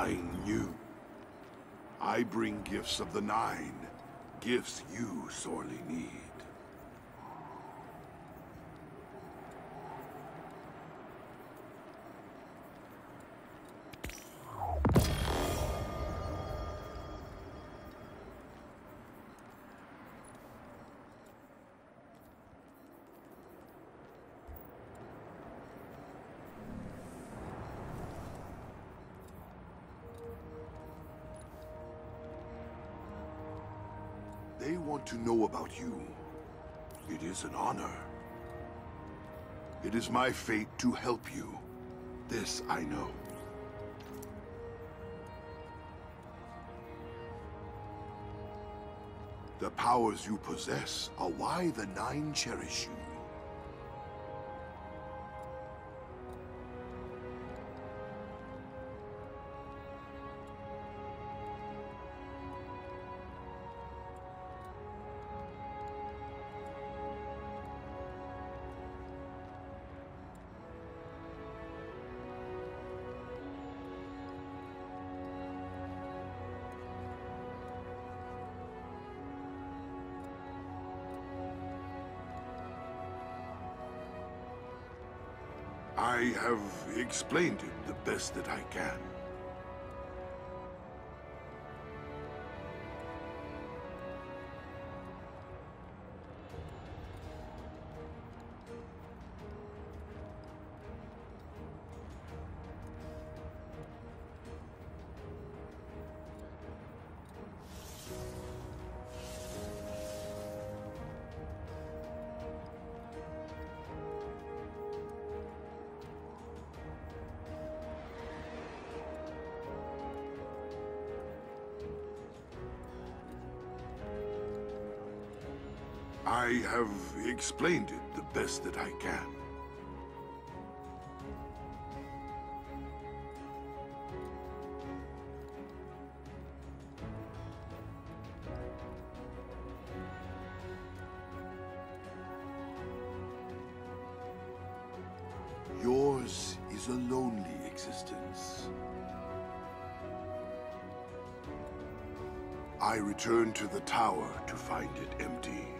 I knew. I bring gifts of the Nine. Gifts you sorely need. They want to know about you. It is an honor. It is my fate to help you. This I know. The powers you possess are why the Nine cherish you. I have explained it the best that I can. I have explained it the best that I can. Yours is a lonely existence. I return to the tower to find it empty.